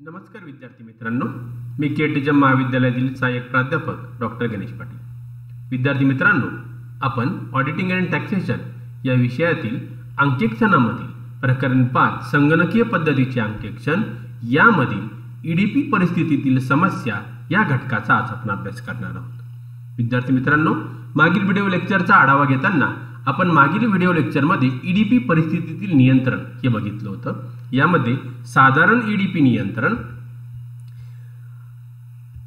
नमस्कार विद्यार्थी मित्रांनो. मी के टीचर महाविद्यालयातील सहाय्यक प्राध्यापक डॉक्टर गणेश पाटील. विद्यार्थी मित्रांनो आपण ऑडिटिंग अँड टॅक्सेशन या विषयातील अंकेक्षणामधील प्रकरण पाच संगणकीय पद्धतीचे अंकेक्षण यामधील ईडीपी परिस्थितीतील समस्या या घटकाचा आज आपण अभ्यास करणार आहोत. विद्यार्थी मित्रांनो मागील व्हिडिओ लेक्चरचा आढावा घेताना आपण मागील व्हिडिओ लेक्चरमध्ये ईडीपी परिस्थितीतील नियंत्रण हे बघितलं होतं. यामध्ये साधारण ईडीपी नियंत्रण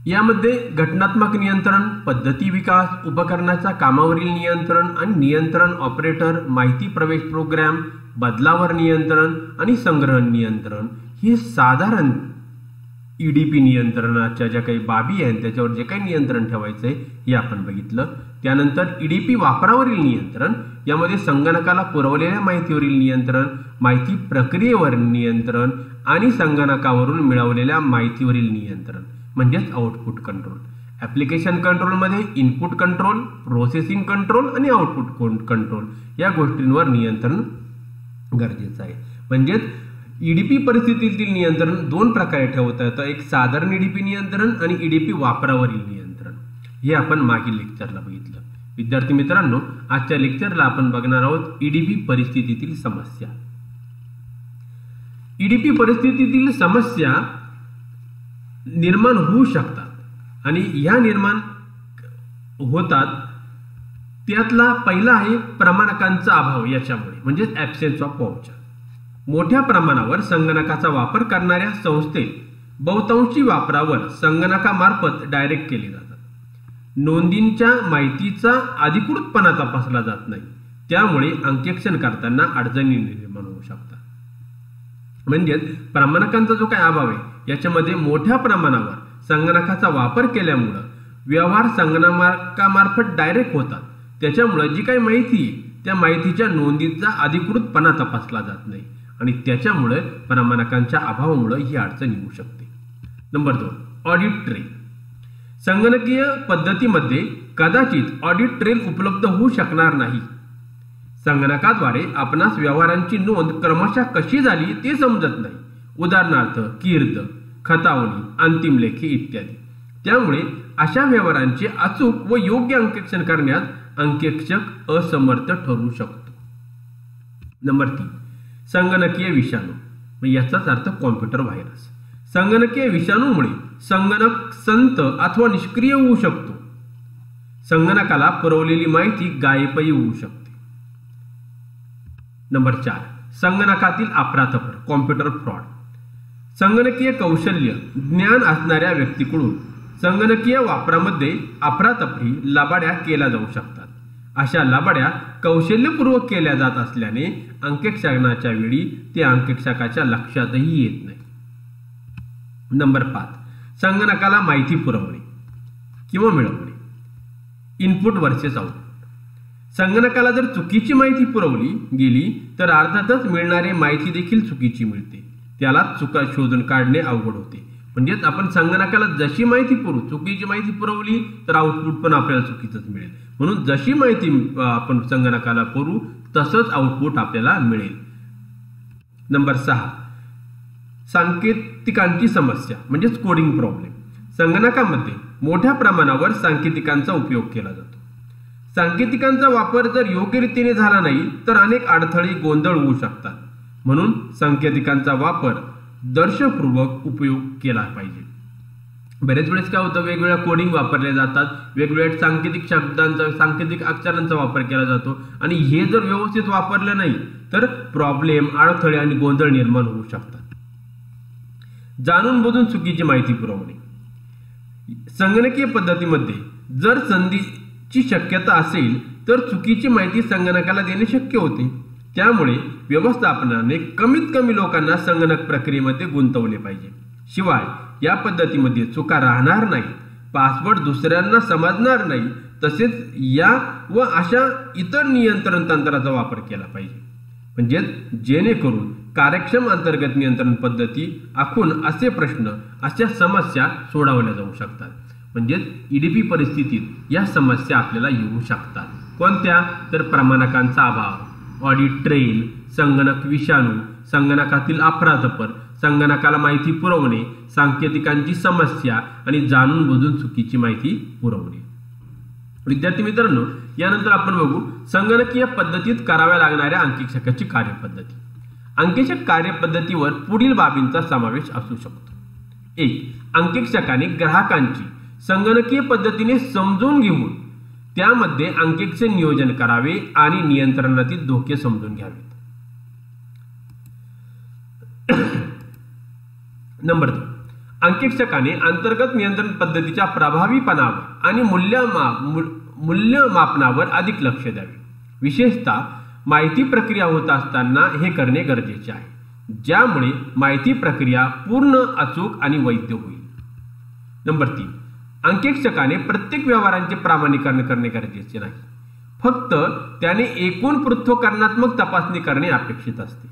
यामध्ये घटनात्मक नियंत्रण पद्धती विकास उपकरणाच्या कामावरील नियंत्रण आणि नियंत्रण ऑपरेटर माहिती प्रवेश प्रोग्राम बदलावर नियंत्रण आणि संग्रहण नियंत्रण हे साधारण ईडीपी नियंत्रणाच्या ज्या काही बाबी आहेत त्याच्यावर जे काही नियंत्रण ठेवायचं आहे हे आपण बघितलं. त्यानंतर ईडीपी वापरावरील नियंत्रण यामध्ये संगणकाला पुरवलेल्या माहितीवरील नियंत्रण माहिती प्रक्रियेवर नियंत्रण आणि संगणकावरून मिळवलेल्या माहितीवरील नियंत्रण म्हणजेच आउटपुट कंट्रोल ॲप्लिकेशन कंट्रोलमध्ये इनपुट कंट्रोल प्रोसेसिंग कंट्रोल आणि आउटपुट कंट्रोल या गोष्टींवर नियंत्रण गरजेचं आहे. म्हणजेच ईडीपी परिस्थितीतील नियंत्रण दोन प्रकारे ठेवता येतं. एक साधारण ईडीपी नियंत्रण आणि ईडीपी वापरावरील नियंत्रण. हे आपण मागील लेक्चरला बघितलं. विद्यार्थी मित्रांनो आजच्या लेक्चरला आपण बघणार आहोत ईडीपी परिस्थितीतील समस्या. ईडीपी परिस्थितीतील समस्या निर्माण होऊ शकतात आणि ह्या निर्माण होतात त्यातला पहिला आहे प्रमाणकांचा अभाव याच्यामुळे म्हणजेच ॲब्सेन्स ऑफ वाउचर मोठ्या प्रमाणावर संगणकाचा वापर करणाऱ्या संस्थेत बहुतांशी वापरावर संगणकामार्फत डायरेक्ट केले जातात. नोंदींच्या माहितीचा अधिकृतपणा तपासला जात नाही. त्यामुळे अंकेक्षण करताना अडचणी निर्माण होऊ शकतात. म्हणजेच प्रमाणकांचा जो काही अभाव आहे याच्यामध्ये मोठ्या प्रमाणावर संगणकाचा वापर केल्यामुळं व्यवहार संगणकामार्फत डायरेक्ट होतात. त्याच्यामुळं जी काही माहिती आहे त्या माहितीच्या नोंदीचा अधिकृतपणा तपासला जात नाही आणि त्याच्यामुळे प्रमाणकांच्या अभावामुळे ही अडचण येऊ शकते. नंबर दोन ऑडिट ट्रे संगणकीय पद्धतीमध्ये कदाचित ऑडिट ट्रेल उपलब्ध होऊ शकणार नाही. संगणकाद्वारे आपणास व्यवहारांची नोंद क्रमशः कशी झाली ते समजत नाही. उदाहरणार्थ कीर्द खतावणी अंतिम लेखी इत्यादी. त्यामुळे अशा व्यवहारांचे अचूक व योग्य अंकेक्षण करण्यात अंकेक्षक असमर्थ ठरू शकतो. नंबर तीन. संगणकीय विषाणू. याचाच अर्थ कॉम्प्युटर व्हायरस. संगणकीय विषाणूमुळे संगणक संत अथवा निष्क्रिय होऊ शकतो. संगणकाला पुरवलेली माहिती गायबही होऊ शकते. नंबर चार. संगणकातील अपराधपर कॉम्प्युटर फ्रॉड संगणकीय कौशल्य ज्ञान असणाऱ्या व्यक्तीकडून संगणकीय वापरामध्ये अपरातपरी लबाड्या केल्या जाऊ शकतात. अशा लबाड्या कौशल्यपूर्वक केल्या जात असल्याने अंकेक्षणाच्या वेळी ते अंकेक्षकाच्या लक्षातही येत नाही. नंबर पाच. संगणकाला माहिती पुरवणे किंवा मिळवणे. इनपुट वर्सेस आउटपुट संगणकाला जर चुकीची माहिती पुरवली गेली तर अर्थातच मिळणारी माहिती देखील चुकीची मिळते. त्याला चुका शोधून काढणे अवघड होते. म्हणजेच आपण संगणकाला जशी माहिती पुरवू चुकीची माहिती पुरवली तर आउटपुट पण आपल्याला चुकीचंच मिळेल. म्हणून जशी माहिती आपण संगणकाला पुरवू तसंच आउटपुट आपल्याला मिळेल. नंबर सहा. सांकेतिकांची समस्या म्हणजेच कोडिंग प्रॉब्लेम संगणकामध्ये मोठ्या प्रमाणावर सांकेतिकांचा उपयोग केला जातो. सांकेतिकांचा वापर जर योग्य रीतीने झाला नाही तर अनेक अडथळे गोंधळ होऊ शकतात. म्हणून सांकेतिकांचा वापर दर्शपूर्वक उपयोग केला पाहिजे. बरेच वेळेस काय होतं वेगवेगळ्या कोडिंग वापरले जातात वेगवेगळ्या सांकेतिक शब्दांचा सांकेतिक अक्षरांचा वापर केला जातो. आणि हे जर व्यवस्थित वापरलं नाही तर प्रॉब्लेम अडथळे आणि गोंधळ निर्माण होऊ शकतात. जाणून बुजून चुकीची माहिती पुरवणे. संगणकीय पद्धतीमध्ये जर संधीची शक्यता असेल तर चुकीची माहिती संगणकाला देणे शक्य होते. त्यामुळे व्यवस्थापनाने कमीत कमी लोकांना संगणक प्रक्रियेमध्ये गुंतवले पाहिजे. शिवाय या पद्धतीमध्ये चुका राहणार नाही पासवर्ड दुसऱ्यांना समजणार नाही तसेच या व अशा इतर नियंत्रण तंत्राचा वापर केला पाहिजे. म्हणजे जेणेकरून कार्यक्षम अंतर्गत नियंत्रण पद्धती आखून असे प्रश्न अशा समस्या सोडवल्या जाऊ शकतात. म्हणजेच ईडीपी परिस्थितीत या समस्या आपल्याला येऊ शकतात. कोणत्या? तर प्रमाणकांचा अभाव ऑडिट ट्रेल संगणक विषाणू संगणकातील अफरातफर संगणकाला माहिती पुरवणे सांकेतिकांची समस्या आणि जाणून बुजून चुकीची माहिती पुरवणे. विद्यार्थी मित्रांनो यानंतर आपण बघू संगणकीय पद्धतीत कराव्या लागणाऱ्या अंकिक्षकाची कार्यपद्धती. अंकेक्षक कार्यपद्धतीवर पुढील बाबींचा समावेश असू शकतो. एक अंकेक्षकाने ग्राहकांची संगणकीय पद्धतीने समजून घेऊन त्यामध्ये अंकेक्षे नियोजन करावे आणि नियंत्रणातील धोके समजून घ्यावेत नंबर दोन अंकेक्षकाने अंतर्गत नियंत्रण पद्धतीच्या प्रभावीपणावर आणि मूल्यमा मूल्यमापनावर अधिक लक्ष द्यावे. विशेषतः माहिती प्रक्रिया होत असताना हे करणे गरजेचे आहे. ज्यामुळे माहिती प्रक्रिया पूर्ण अचूक आणि वैध होईल. नंबर तीन. अंकेक्षकाने प्रत्येक व्यवहारांचे प्रामाणिकरण करणे गरजेचे नाही. फक्त त्याने एकूण पृथ्वकरणात्मक तपासणी करणे अपेक्षित असते.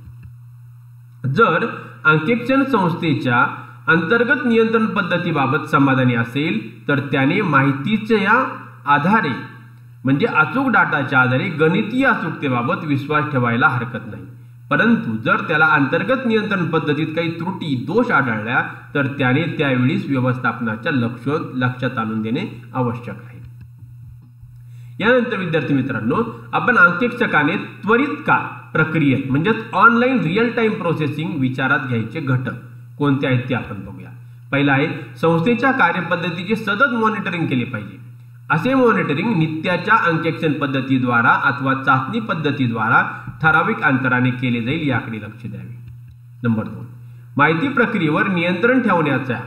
जर अंकेक्षण संस्थेच्या अंतर्गत नियंत्रण पद्धतीबाबत समाधानी असेल तर त्याने माहितीच्या आधारे म्हणजे अचूक डाटाच्या आधारे गणितीय अचूकतेबाबत विश्वास ठेवायला हरकत नाही. परंतु जर त्याला अंतर्गत नियंत्रण पद्धतीत काही त्रुटी दोष आढळल्या तर त्याने त्यावेळीच व्यवस्थापनाच्या लक्ष लक्षात आणून देणे आवश्यक आहे. यानंतर विद्यार्थी मित्रांनो आपण अंकेक्षकाने त्वरित का प्रक्रियेत म्हणजेच ऑनलाईन रिअल टाइम प्रोसेसिंग विचारात घ्यायचे घटक कोणते आहेत ते आपण बघूया. पहिला आहे संस्थेच्या कार्यपद्धतीचे सतत मॉनिटरिंग केले पाहिजे. असे मॉनिटरिंग नित्याच्या अंकेक्षण पद्धतीद्वारा अथवा चाचणी पद्धतीद्वारा ठराविक अंतराने केले जाईल याकडे लक्ष द्यावे. नंबर दोन. माहिती प्रक्रियेवर नियंत्रण ठेवण्याच्या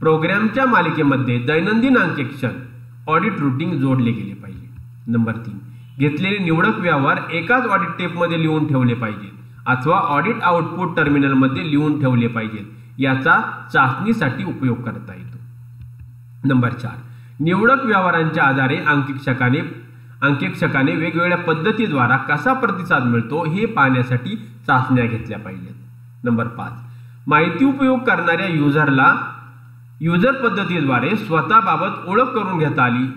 प्रोग्रॅमच्या मालिकेमध्ये दैनंदिन अंकेक्षण ऑडिट रुटीन जोडले गेले पाहिजे. नंबर तीन. घेतलेले निवडक व्यवहार एकाच ऑडिट टेपमध्ये लिहून ठेवले पाहिजेत अथवा ऑडिट आउटपुट टर्मिनलमध्ये लिहून ठेवले पाहिजेत याचा चाचणीसाठी उपयोग करता येतो. नंबर चार. निवडक व्यवहारांच्या आधारे अंकेक्षकाने अंकेक्षकाने वेगवेगळ्या पद्धतीद्वारा कसा प्रतिसाद मिळतो हे पाहण्यासाठी चाचण्या घेतल्या पाहिजेत. नंबर पाच. माहिती उपयोग करणाऱ्या युजरला युजर पद्धतीद्वारे स्वतःबाबत ओळख करून घेता आली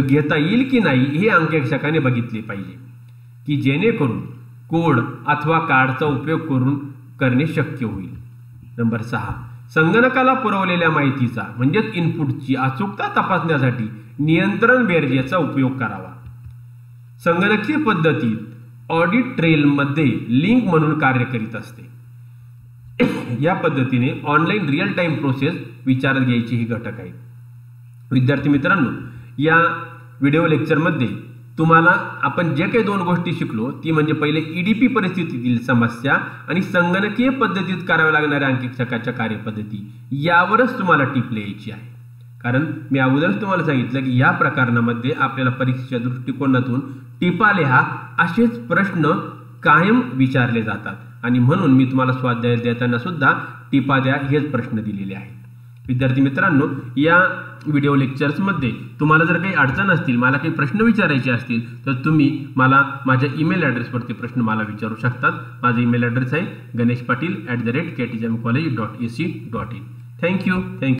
घेता येईल की नाही हे अंकेक्षकाने बघितले पाहिजे. की जेणेकरून कोड अथवा कार्डचा उपयोग करून करणे शक्य होईल. नंबर सहा. संगणकाला पुरवलेल्या माहितीचा म्हणजेच इनपुटची अचूकता तपासण्यासाठी नियंत्रण बेरजेचा उपयोग करावा. संगणकीय पद्धतीत ऑडिट ट्रेलमध्ये लिंक म्हणून कार्य करीत असते. या पद्धतीने ऑनलाईन रिअल टाइम प्रोसेस विचारात घ्यायची ही घटक आहेत विद्यार्थी मित्रांनो या व्हिडिओ लेक्चरमध्ये तुम्हाला आपण जे काही दोन गोष्टी शिकलो ती म्हणजे पहिले ईडीपी परिस्थितीतील समस्या आणि संगणकीय पद्धतीत कराव्या लागणाऱ्या अंकिक्षकाच्या कार्यपद्धती यावरच तुम्हाला टिप लिहायची आहे. कारण मी अगोदरच तुम्हाला सांगितलं की या प्रकरणामध्ये आपल्याला परीक्षेच्या दृष्टिकोनातून टिपा लिहा असेच प्रश्न कायम विचारले जातात. आणि म्हणून मी तुम्हाला स्वाध्याय देताना सुद्धा टिपा द्या हेच प्रश्न दिलेले आहेत. विद्यार्थी मित्रांनो या व्हिडिओ लेक्चर्समध्ये तुम्हाला जर काही अडचण असतील मला काही प्रश्न विचारायचे असतील तर तुम्ही मला माझ्या ईमेल ॲड्रेसवरती प्रश्न मला विचारू शकतात. माझा ईमेल ॲड्रेस आहे Ganesh Patil at the rate K T M college dot A C dot in thank you thank you